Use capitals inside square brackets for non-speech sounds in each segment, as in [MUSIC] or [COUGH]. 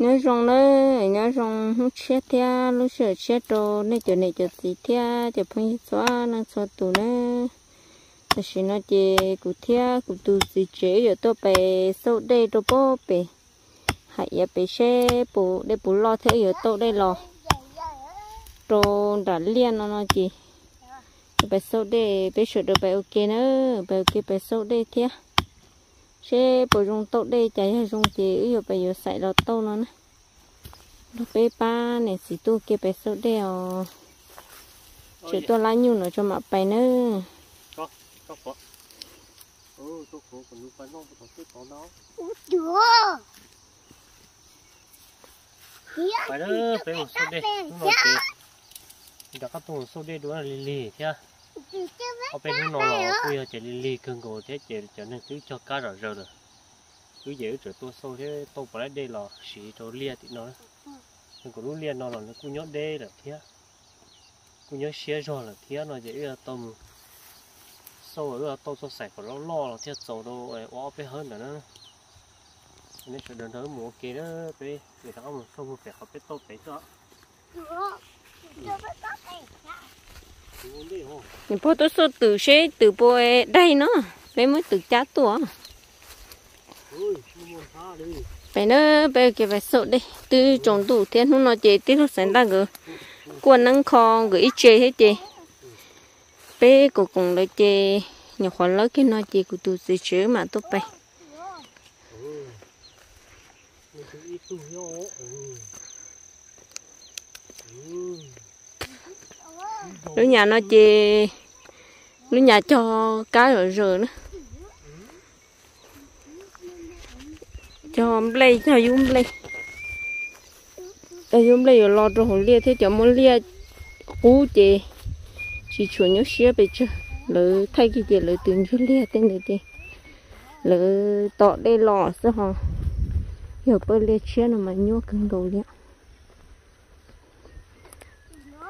nhớ rong nó nhớ rong không chết thea lúc sợ chết đồ nên chỗ này chỗ gì thea chỗ phong xóa, năng xóa tù nữa thì xin nó chỉ cụ thea cụ tù gì chế giờ tôi bè, sâu đây rồi bố bè. Hãy giờ bè xe bù để bù lo thế, giờ tôi đây lo. Rồi đã liên nó nó gì bè sâu đây bè sửa được bè ok nữa bè ok bè sâu đây thea xe bố dùng tốt đây chạy hay dùng chỉ ở bây giờ xài lọt tàu nó nè nó bé ba này chỉ tu kia bé số đeo chỉ tu lá nhu nó cho mà bay nữa. Có có có. Ừ tôi cũng còn lúc phải nó có cái có nó Chúa. phải đó phải một số đi nó nói chị đã có tuần số đi đó là lì thế ở bên nó nó là bây giờ chỉ lì cưng cổ thế chỉ cho nên cứ cho cá rồi rồi rồi. Cứ dễ trở tôi sâu thế tôi phải đây là xí cho lia thì nó. Nhưng còn lúc lia nó là nó cũng nhớ đây là thế cũng nhớ xé rồi là thế nó dễ là tôm. Sâu ở tôi cho sạch của nó lo là thế sâu đâu ở ở bên hơn nữa nó nên sẽ đừng thở một kia đó có sâu phải học đấy đó Chúa. Chúa phải có cái đúng đi không nhưng bố tôi số từ xe từ bố đây nó. Bé mới từ tha đi. Bé nó bé cái bé số đây từ trồng tủ thiên không nói chế tí lúc sáng ta gửi quân năng kho gửi chế hết chế bé cũng cùng lấy chế nhiều khoản lớn cái nói chế của tụ gì chứ mà tôi bay ừ mình cứ ít tu nhau ừ ừ lúc nhà nó chê, lúc nhà cho cá rồi rồi nữa. Cho lấy cho dùng lấy, cho dùng lấy rồi lo cho hồ lia thế cho muốn lia cú chê. Chỉ chuẩn nhớ xía bây giờ lỡ thay cái gì lỡ từng cho lia tên này đi lỡ tọt đây lò sao hả? Hiểu bơ lia chia nó mà nhua cứng đồ lia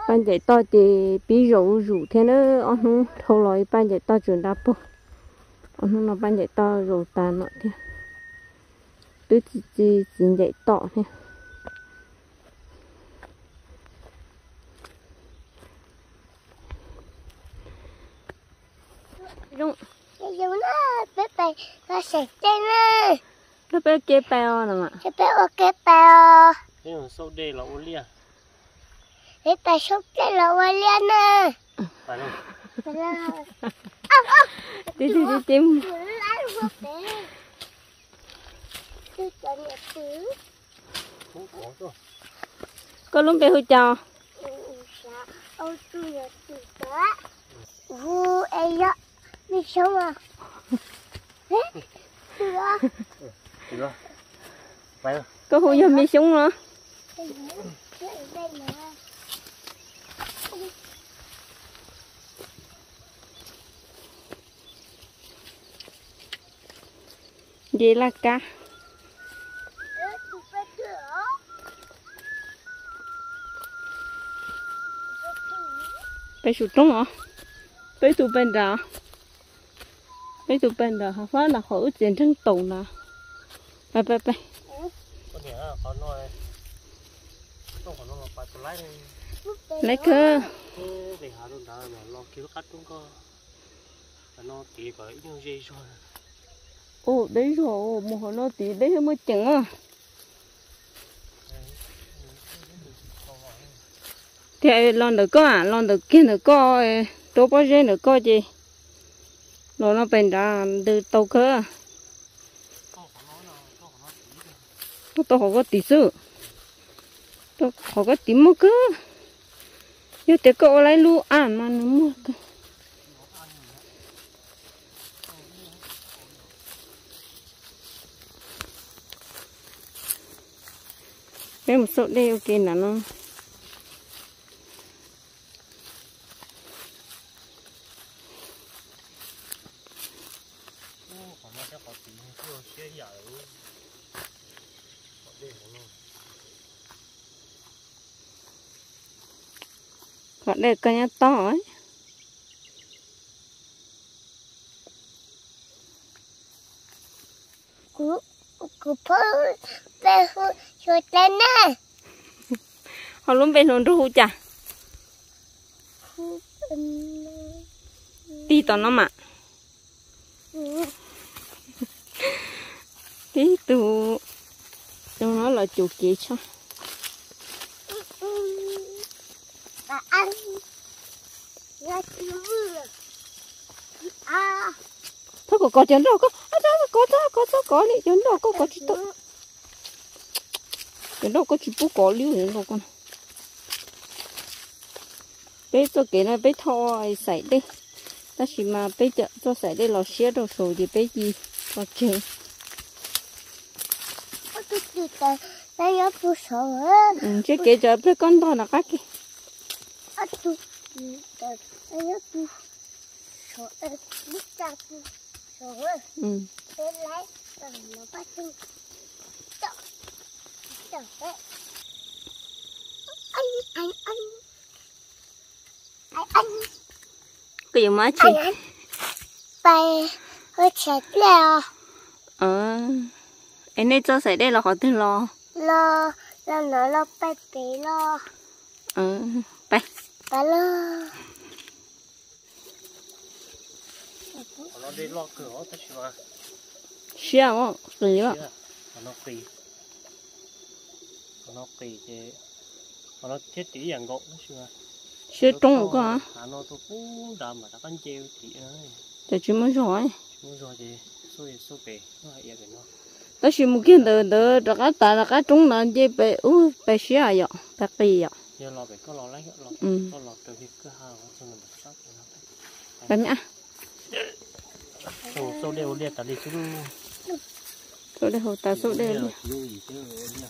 ban chạy to thì bí rượu rủ thế nữa ông không thâu lòi ban chạy to trường đáp bộ ông không nó ban chạy to rượu tàn nọ thế tôi chỉ chỉ chỉ chạy to thế đúng Cái dù nó bé bé nó sạch tên nè. nó bé kế bèo nè mà Cái bé ok bèo. thế mà sau đây là ô lia Bé bé xúc tên là qua liên nè. Phải không? Bé là [LAUGHS] đi đi đi tìm. Có lúc bé tứ đó. Vu ấy đó. Mình sống à? Có hôi cho mi súng nữa Đây nè. Đây đây nè vậy là cá? Bé cửa. sụt trống hả? Bé tụ bên đó bé tụ bên đó hả? Phải là khổ tiền trăng tù nè. Bé bé bé lấy đi lấy cơ. để hạ luôn đó mà lo kêu cắt cũng có nó chỉ có ít dây rồi ô đấy rồi một hồi nó tí, đấy mới chừng à thì lon được có à? Lon được kia được có đâu bao giờ được có gì rồi nó bên ra từ tàu cơ nó tàu có tí sự tàu có tí mua cơ. Giờ để cậu lấy lu ăn mà nó mua cơ một số đây ok là nó có tí để cái nhà to ấy. Cú, cú phơ, bé chuột lên nè [LAUGHS] họ luôn bên hồn ru chả? Đi tao nó mà. [LAUGHS] Tí tụ trong nó là chủ kế cho. Ăn. À. Thôi có có chân đâu có à đó có đó có đó có đi. Chân đâu có có chỉ cái đó có chỉ bút có liu nữa đâu con. Bây giờ cái này bây thò xảy đi. Ta chỉ mà bây giờ cho xảy đi lò xé đồ sổ thì bây gì? Có chơi đây là phụ sổ ừ chứ kể cho bây con đó là các cái à tu đây là phụ sổ ừ. Ừ anh anh anh. Anh anh. Cái gì mà chị anh. Anh Bài hơi chết leo ờ anh ấy cho sải đây là họ tên lo Lo Lo nó lo bài bế lo ờ bay Bà lo nó đi lo cửa tất cả xé không? Rồi đó nó nó kỳ thì nó chết tí dạng gỗ chưa xé trống có hả à nó tôi cú đầm mà ta con treo thì ơi để chú mới rồi muốn rồi thì xui xui bể nó hay cái nó đó là một cái đờ đờ đờ cái ta là cái trống là gì bé u bé xé à vậy bé kỳ vậy giờ lò bể có lò lấy lò có lò từ việc cứ hao cho nó mất sắc nó bé nhá Ồ, số đều liệt ta đi chứ số hồ ta số đây Liệt chú gì chứ liệt.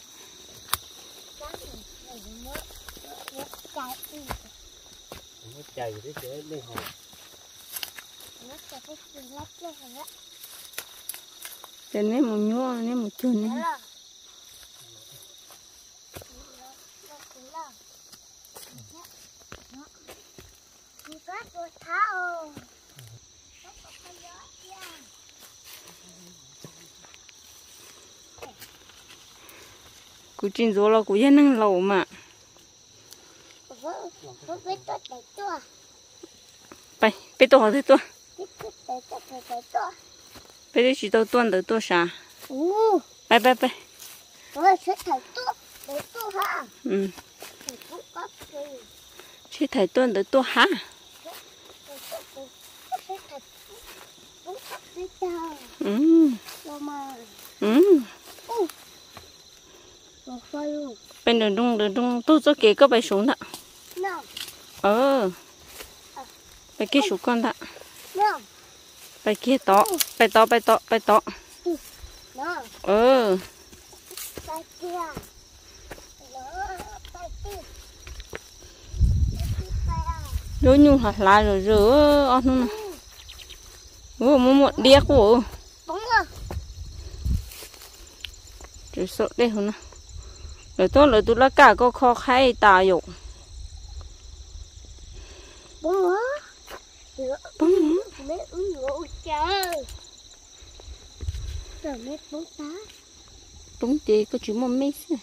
Chạy nó chạy thế chứ lên hồ Nó chạy cái gì lắp lên rồi á để ném một nhúa ném một chân Đó ném là Nó cũng là Nó có tôi tháo Nó có con cú chín rồi là cú yên năng lẩu mà Vâng, vâng biết tôi đẩy tôi bay bé tôi hỏi thế tôi bé đi chỉ tôi tuân được tôi sao Ú, bay bay bay. Tôi sẽ đẩy tôi Đẩy tôi ha, ừ. Chỉ thầy tuân được to hả? Tôi đẩy tôi sẽ ừ. Ừ. Bên đường đông đường đông tôi cho kế có bài xuống đó. Nào, ờ. Bay kia xuống con nào, bay kia to. Bay to bay to bay to. Ờ. Rồi nhung hạt lại rồi rửa ăn luôn ủa mua một đĩa của rồi. Sợ đây hả nó rồi tôi rồi tôi là cả có kho khai tà dụng Bóng rồi Được bấm Mẹ uống rượu trời Rồi mẹ bóng tá. Đúng thì có chú mấy xí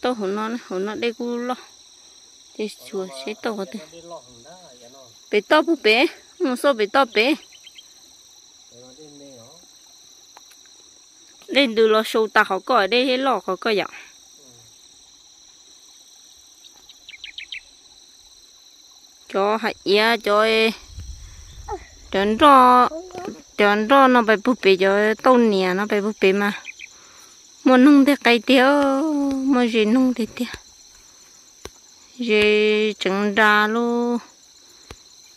tôi hổ nó hổ nó đây cô lo. Thì chùa sẽ to đó vậy nó bé to bự bé một số bé to bé lên từ lo sâu ta họ ở đây hết lo họ có vậy cho hạt ya, cho trần cho Bóng rồi cho nó phải búp bê cho tôn nè, nó phải búp bê mà. Muốn nung thì cái tiêu muốn gì nung thì tiêu gì trứng trà luôn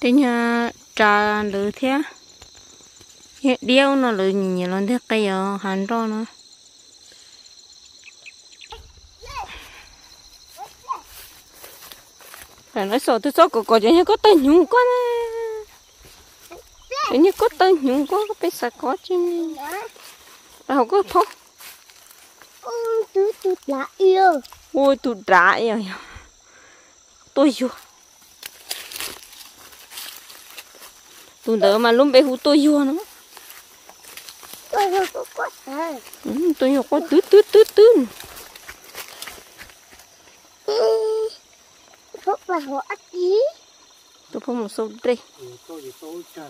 thế nhà trà lử thế. Điêu nó lử nhìn nhìn lên thế cái giờ hàng cho nó. là nó sợ tôi sợ cổ cổ cho nhớ có tay nhung quá nè. Cho nhớ có tay nhung quá, có biết sạc có chứ là không có thóc tôi tụt đã yêu ôi tụt đã yêu. Tôi yêu. Tôi đỡ mà, lúc bé hú tôi yêu nó. Ừ, tôi yêu có có tôi yêu có tứ tứ tứ tứ hồ ắt gì tôi phong một số đây ừ tôi thì tôi chặt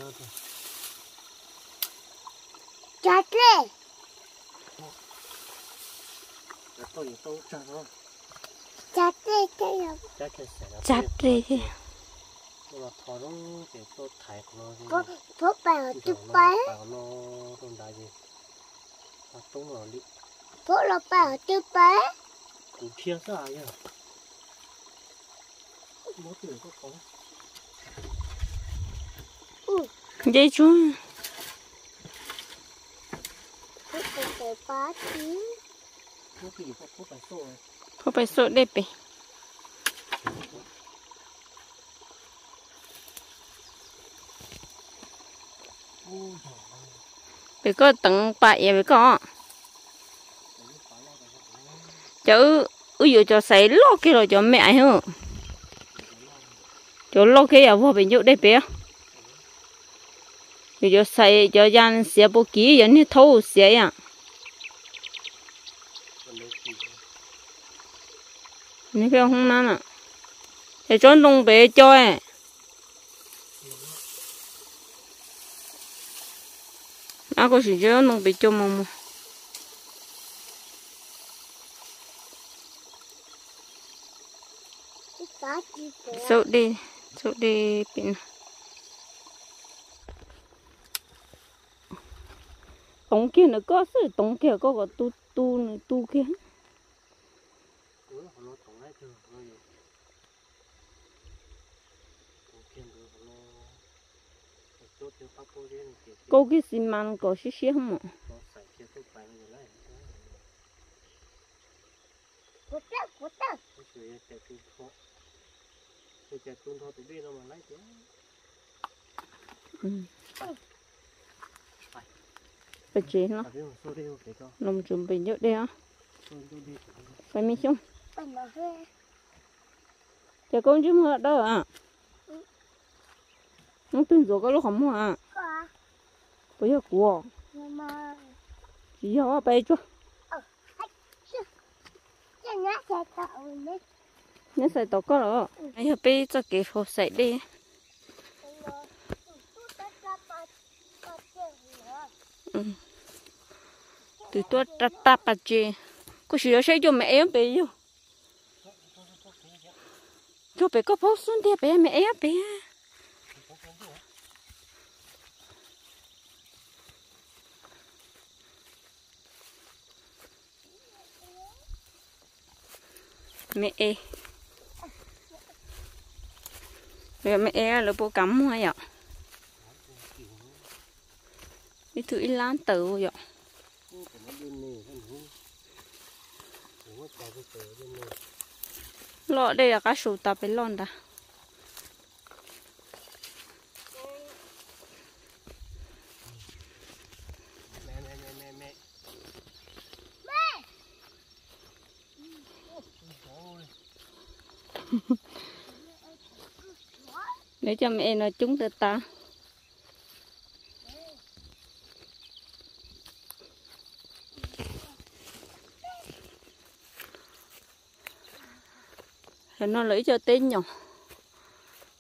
thì tôi cha nó chặt là chặt đi nó có thì phố bà chụp bé không gì. Đi phố là bà chụp bé cũng thiên sao nhá mỗi người có có dây chú có phải số đẹp ấy. Phải số có tầng bại bể có. Chữ ui dụ cho xây lo kia rồi cho mẹ hả? Cho lo cái à vô bên chỗ đây bé. Rồi cho xây cho gian xe bộ ký giờ như thâu xe à như cái không nan à để cho đông bé cho ấy. À có gì cho đông bé cho bé số đi chỗ đi bình tổng kia nó có sự tổng kia có có tu tu này tu kia. Ừ, cô cái gì mà có xí xí không mà nó xài kia tốt thì biết nó mà lấy chứ. ừ. phải. Chế nó. Nằm chuẩn bị nhớ đây á phải mi chung. Chả con chứ mà đâu à nó tin rồi cái lúc không mua à có. Bây giờ của. Chỉ có cho sẽ tạo nên nhớ sợi tàu có rồi anh hợp bay cho kịp hộp sợi đi. Từ tôi ta ta bà chê cô sửa có cho mẹ em bé yêu cho bé có phốt xuống đi, bé, mẹ em bé. Mẹ e rồi mẹ e là bố cắm mua vậy đi thử lan tử bên bên này. lọ đây là cá sấu tập với lon đã [LAUGHS] Mẹ, mẹ, mẹ, mẹ, mẹ. Ôi, để cho mẹ nó trúng từ ta Rồi nó lấy cho tên nhỏ.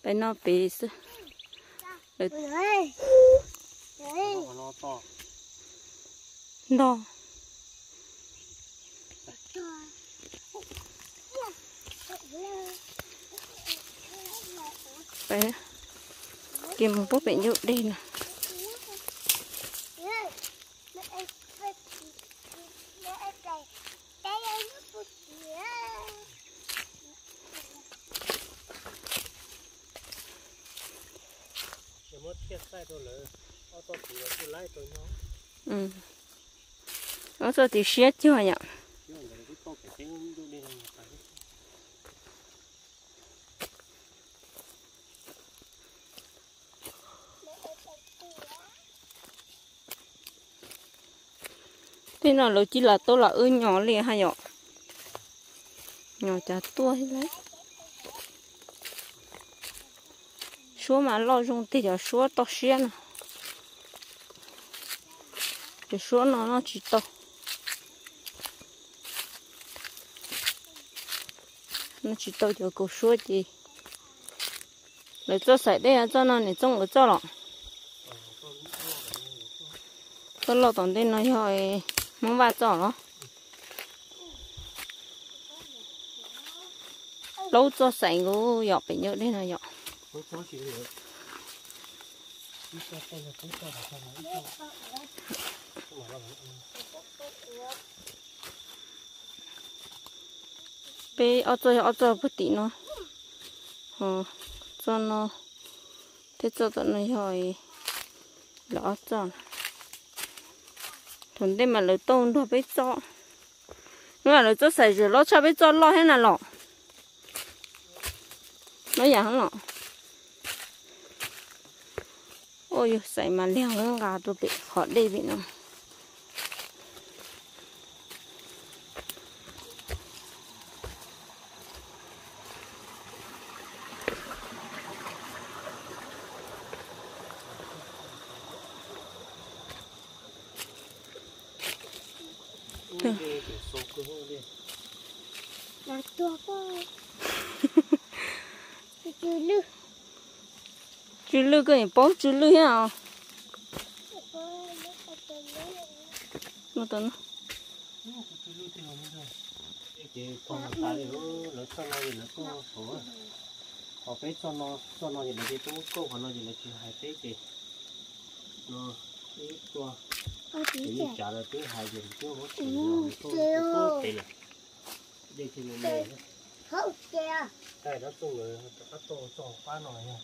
Bé nó bị s- Đấy. Nó to. đo một bút đi nè. Nó ừ thì xét nhỉ Chứ là cái to cái tiếng tôi đi làm phải thế nào nó chỉ là tôi là ư nhỏ liền hay nhỏ? Nhỏ chả tua hết đấy. Số mà lo dùng thì giờ số to xe nè thì số nó nó chỉ to. Nó chỉ to cho cô số gì rồi cho sạch đây, cho nó này trong ở cho lọ. Cho lọ tổng tên nó hỏi muốn vào chỗ nó lâu cho sạch ngô dọc bị nhớ đây là dọc Không cho cho nó cho. Nó- bé, ở chỗ ở chỗ bút tí nó. Ờ cho nó. Thế cho tụi nó hỏi lỡ chọn cho thằng đây mà lấy tông thôi bé cho nó là lấy cho xài rồi nó cho bé cho lo hết là lọ. Nó giả hắn lọ. Ôi xài mà leo nó gà tôi bị khó đi bị nó Đi để số cơ hội đi. là chua quá cái chú lư chú lư cái bó chú là hả nó Chú nó chú còn tại vì nó chú cho hả? gì nó cũng số. Cho nó cho nó gì là chị cũng câu họ nó gì là hai cái cái trả là hai giờ Ừ, kêu. Không có tiền. Đây thì mình này. không kìa Đây nó tung rồi nó to to quá nha.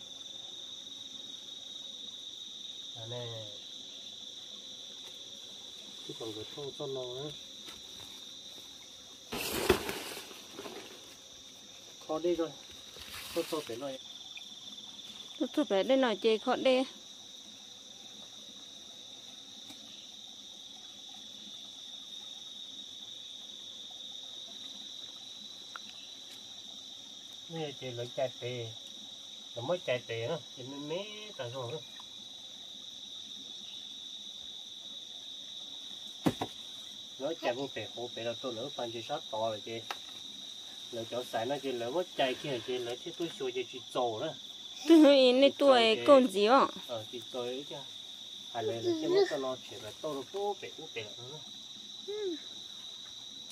À nè. Chứ còn cái cho nó nữa. Khó đi rồi. Khó to cái này. chụp lại đây nói chơi khó đi Nè chị lấy chạy tề. Nó mới chạy tề nữa. Chị mới mé tại rồi nữa. Nó chạy không tề khổ bể là tôi lỡ bàn chị sát to rồi chị. Lỡ chỗ xài nó chị lỡ mất chạy kia chị lỡ chứ tôi xua chị [LAUGHS] chị trổ đó. tôi này tuổi con gì ạ Ờ trổ ấy chứ. Hay là chứ mất cho nó chuyện là tôi nó vô bể vô bể nữa.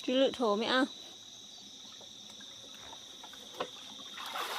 chú lự thổ mẹ à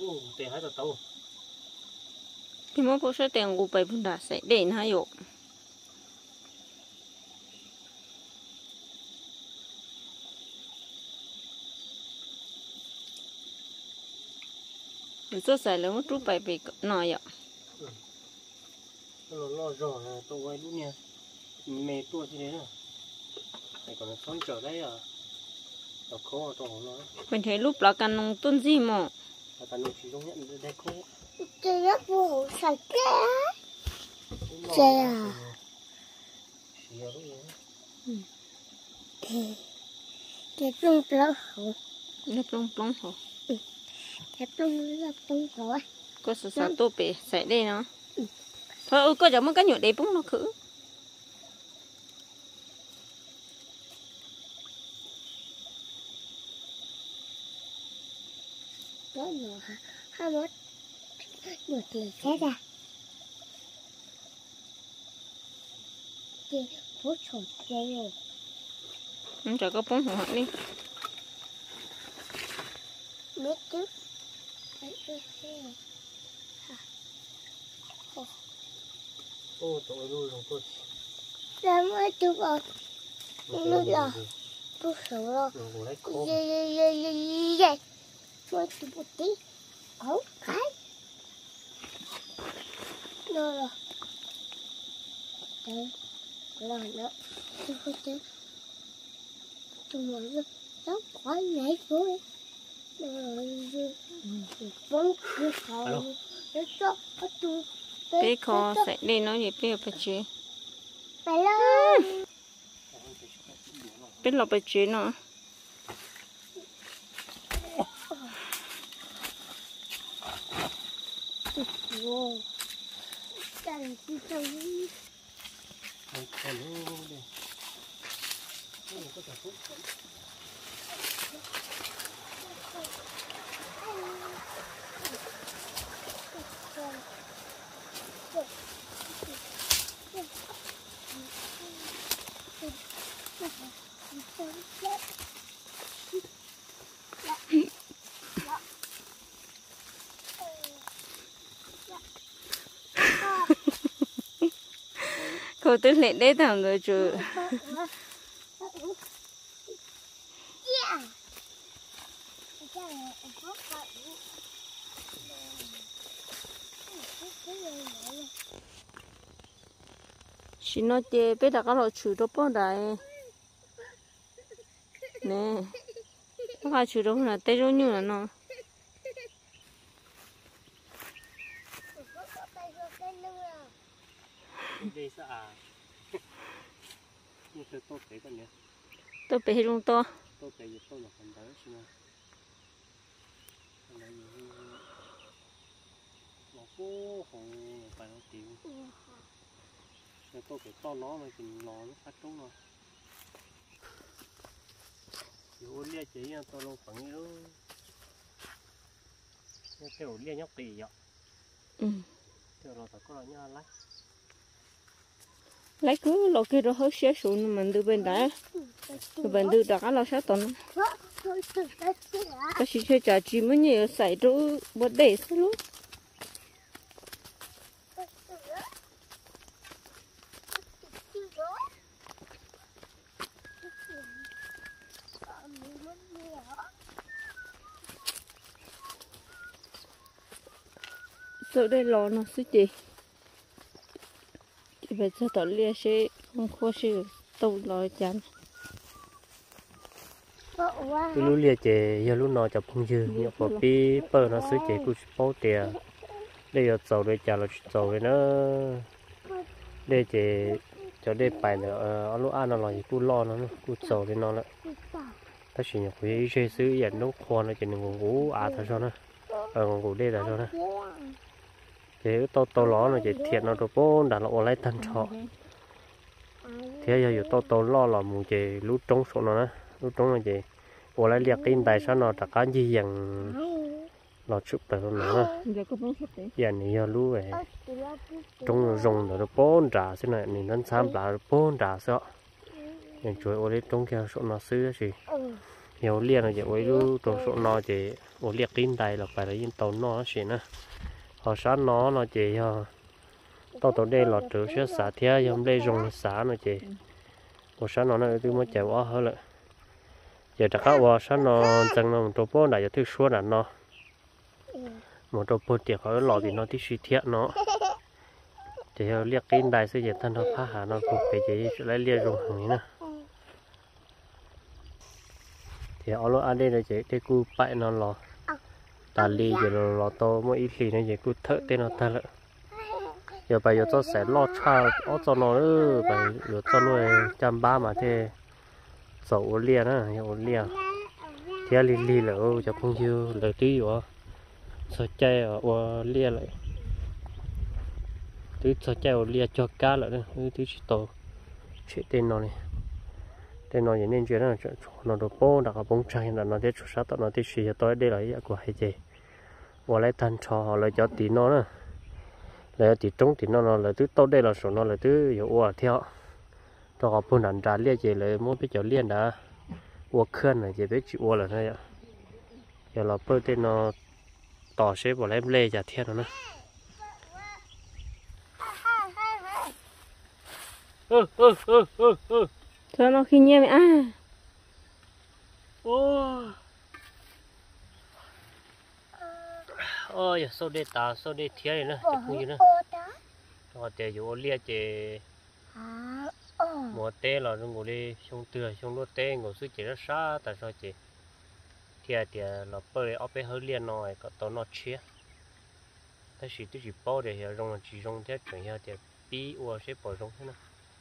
Ồ, tiền hai tờ tàu. thì mỗi bữa sẽ tiền của bảy bún đã sẽ để hai dụ rồi cho xài lớn một chút bảy bị nồi ạ Nó lo rõ là tôi quay lúc nha. Mẹ tua thế đấy à. Này còn là sống trở đấy à. Nó khó à tôi không nói. mình thấy lúc là cần nông tuân gì mà Là cả nó chỉ không nhận được đây khó. Cái nó vô sạch kìa Nó Chè lo- à? Ừ. Xìa cái gì đó. thì cái tung lỡ hổ. Nó plong plong hổ. Cái tung lỡ tung hổ có sự sao tô bể sẽ đây nó. Thôi ôi có giống một cái nhựa đấy búng nó khử đó nữa hả hai mất được thì thế ra. Thì bố chuột đây rồi. Không chờ có hổ hẳn đi. Biết chứ Đấy, đấy, đấy. Ô, tôi nuôi rồi tôi. làm ơi chú bảo Nó Nó kêu là- rồi. bố sợ rồi. Rồi, ngồi đấy khó. Dê Mới chú một tí Ấu cái Rồi rồi nữa có nói rồi Nó nhảy vui Vâng, cứ khó. Alo. Nó cho nó tu. bé khó sẽ đi nó gì bé phải chế Phải lo. bé lọc phải chế nó Wow. Chẳng chỉ trông Đây, còn nó có cả phúc. Cô tức lệ đấy thằng người chủ Yeah. nói này em hốt lại. chỉ nó chế bé lọ chủ đó bao đại nè nó chú chủ đó là tây rô như là nó Đây sao à? Như thế tốt thế còn nhỉ? tôi bé rung to Tốt thế thì tốt là phần đó chứ mà. Phần đó thì nó cố hồng phải to nó mà thì nó phát trống rồi. Dù lia chỉ tôi lâu phẳng yếu. Nếu tiểu lia nhóc tì vậy. ừ Tiểu rồi phải có là nha lách. lấy cứ lọ kia đó hơi xé xuống mình từ bên đã vẫn bên đó là sao lọ tuần có chỉ chơi trò chỉ mới nhiều xảy chỗ bớt để sao lúc sợ đây lò nó xí chị chị phải cho tỏ lia sẽ không khó sẽ tàu lò chán. Cứ lúc lia chế giờ lúc nào chập không dư. Nhọc bỏ pi bơ nó xứ chế cứ bao tiền đây giờ dầu đây chả là dầu đây nó đây chế cho đây bài nữa ở lúc ăn nó là cứ lo nó cứ dầu đây nó lại ta chỉ nhọc cái chế xứ giờ nó khoan nó chỉ ngủ ngủ à thôi sao nó. Ở ngủ đây là sao nó. Chế to to ló nó chế thiệt nó đồ bố đã là ở lại thân trọ. Thế giờ giờ to to lo là mù chế lúc trống số nó lúc trống là gì? Ở lại liệt cái tại sao nó đã có gì rằng nó chụp tới nó nữa giờ này giờ lú về. Trong rồng nó bốn trả thế này nên nó xám là bốn trả sợ nên chuối ở đây trong kia số nó xứ gì nhiều liền là chỉ với lú trong số nó chỉ ở liệt cái tại là phải là yên tàu nó gì nữa họ sáng nó nó chỉ tao tàu đây là trừ sẽ xả thế, hôm đây rồng xả nó chỉ ở sáng nó nó tôi mới chạy quá hơn lại giờ chắc các vào sáng nó chẳng nó một chỗ này giờ thứ số là nó. Một chỗ bốn tiệc họ lò thì nó tí suy thiệt nó. Thì họ liệt cái đại sẽ giờ thân nó phá hà nó cũng phải chỉ lấy liệt rồi hàng nữa thì ở lối ở đây là chỉ cái cu bại nó lò. Ta li giờ nó lò to, mỗi ít thì nó chỉ cu thợ tên nó thợ. Giờ bây giờ cho sẽ lo cha ở cho nó nữa, bây giờ cho nuôi chăm ba mà thế sầu lia đó dầu lia. Thế li li là ô cho không chiêu lời tí rồi sợ chay ở ô lia lại. Tí sợ chay ở lia cho cá lại đó tí chỉ tổ. Chuyện tên nó này. Tên nó nên chuyện là nó đồ bông đặc bông trai là nó để chủ sát nó tí sự, tối đây là ý của hai chị và lấy thành trò họ lấy cho tí nó nữa lấy tí trống tí nó nó lấy thứ tốt đây là số, nó lấy thứ yếu ủa theo cho phun đàn trà lia chị lại muốn biết cho liên đã ủa khơn này chị biết chịu ủa là thế ạ giờ là bơi tên nó tỏ xếp vào em lê giả thiên nó cho nó khi nhé à ô ôi sao đây ta sao đây thiệt này nữa không gì nữa họ để dù lia chị Ờ. mua tê là nó ngồi đi xong tưa xong lúa tê, ngồi suy chỉ rất xa, tại sao chị? Thì thì nó bơi ở bên hơi liền nồi có tao nó chia. Ta chỉ tôi chỉ bao để hiểu rong chỉ rong thế chuyển hiểu thì bi ua sẽ bỏ rong thế nào.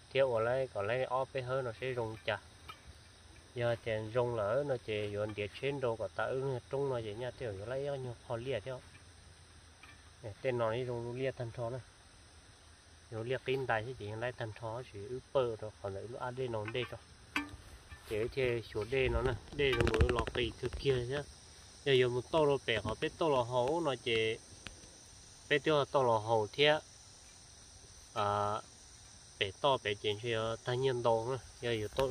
Thì ua lấy còn lấy ở bên hơi nó sẽ rong chả. Giờ thì rong là nó chỉ dọn để trên đồ, có ta ứng trung nó vậy nha thì lấy lại nhau họ lia theo. Tên nó đi rong lia thành thó này nếu liệt kinh đại thì chỉ lấy thần thó chỉ ứ bơ rồi còn lại nó ăn đây nó đây rồi thế thì chỗ đây nó nè đây là một lọ kỳ thực kia nhá giờ dùng một to lọ bể họ biết to lọ hậu nó chỉ biết tiêu to lọ hậu thế à bể to bể chuyện thì thanh nhân đồ nữa giờ dùng to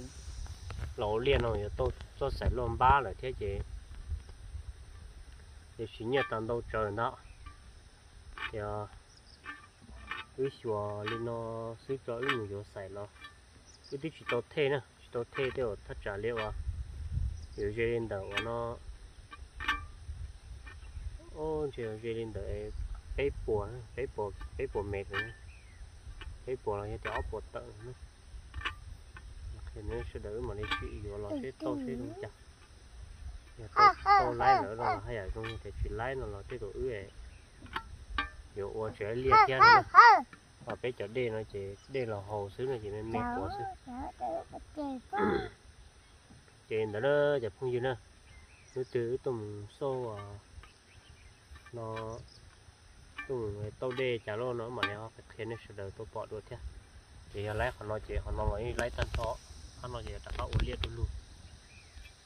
lỗ liền rồi giờ to to sẽ luôn ba rồi thế chị để chỉ nhớ tận đâu trời đó giờ cái chùa lên nó xứ cho ít người vô xài nó cái tí chỉ tao thế nữa tao thế đều thắt trả liệu à nhiều dây lên đầu nó ô chiều dây lên đầu cái bùa cái bùa cái bùa mệt rồi cái bùa là cái áo bùa tận nữa thì nếu sẽ đỡ mà đi chị vô là sẽ tôi sẽ không chặt tôi lái nữa rồi hay là không thể chỉ lái nó là cái đồ ư ấy nhiều ô trẻ liệt theo nữa và bé chở đê nó chỉ đê là hồ xứ này chỉ nên mệt quá xứ. trên đó đó chụp không gì nữa. Nó từ tùng sâu à nó tùng tàu đê chả lo nó mà nếu phải khiến nó sẽ đỡ tôi bỏ được thế thì lấy họ nói chỉ họ nói lấy tan thọ. Họ nói chỉ đặt họ uống liệt luôn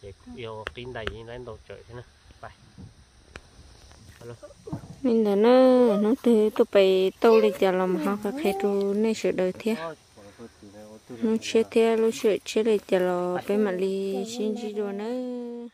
để yêu tin đầy lấy đồ trời thế này bye mình là nó nó từ tôi phải tàu lên cho làm họ các khai tu nên sửa đời thế. Nó chết thế, lúc sửa chết lên cho lo phải mặt li xin chỉ đồ nữa.